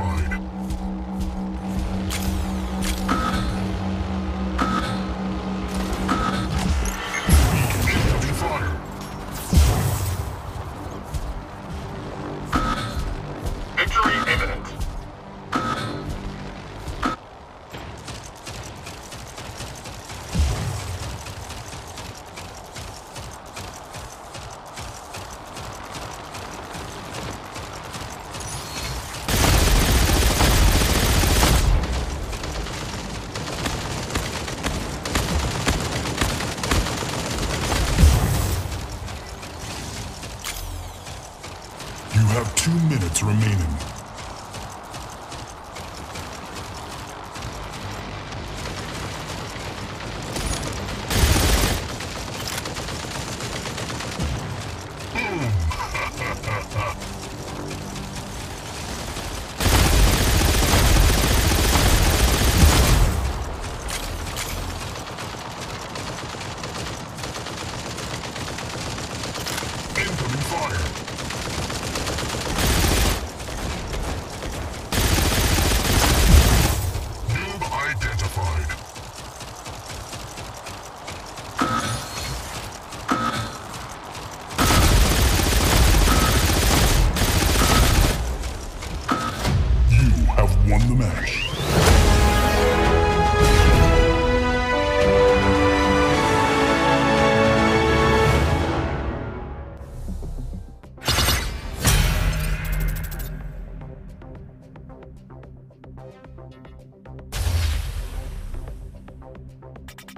Identified. Have two minutes remaining. Thank you.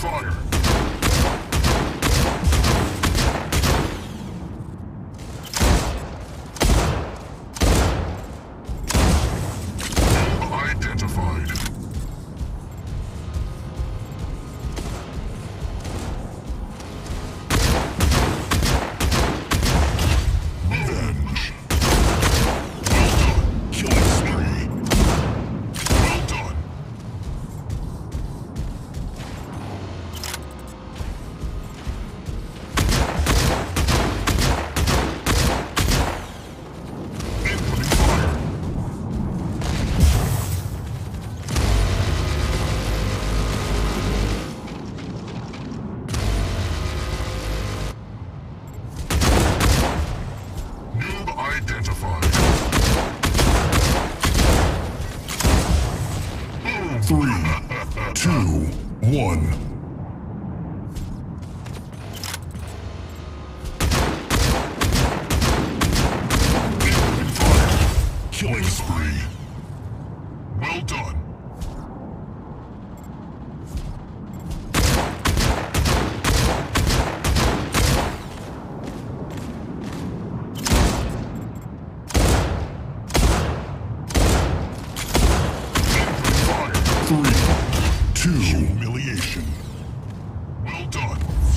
fire! humiliation. Well done.